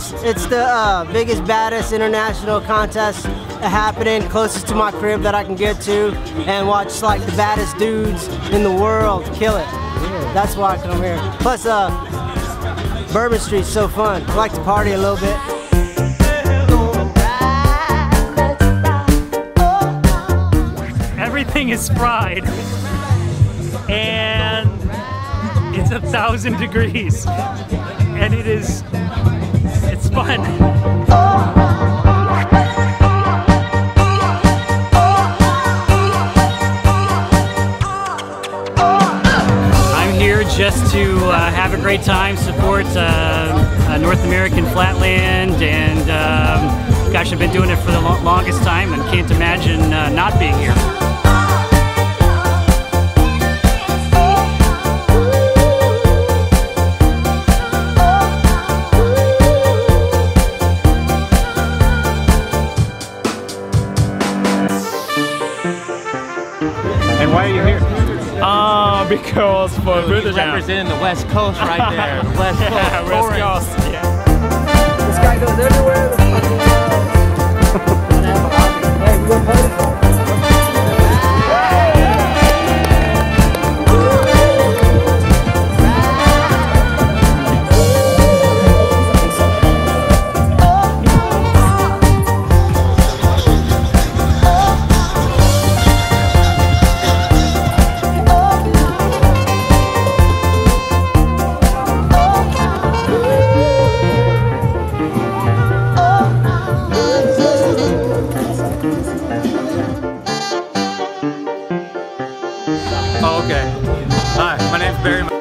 the uh, biggest, baddest international contest happening closest to my crib that I can get to and watch like the baddest dudes in the world kill it. That's why I come here. Plus, uh, Bourbon Street's so fun. I like to party a little bit. Everything is fried. And it's a thousand degrees. And it is, it's fun. I'm here just to uh, have a great time, support uh, North American Flatland, and um, gosh, I've been doing it for the lo longest time and can't imagine uh, not being here. And why are you here? Ah, because for British representing the West Coast right there. The West Coast. West Coast. Yeah. This guy goes everywhere. Oh, okay. Hi, my name's Barry.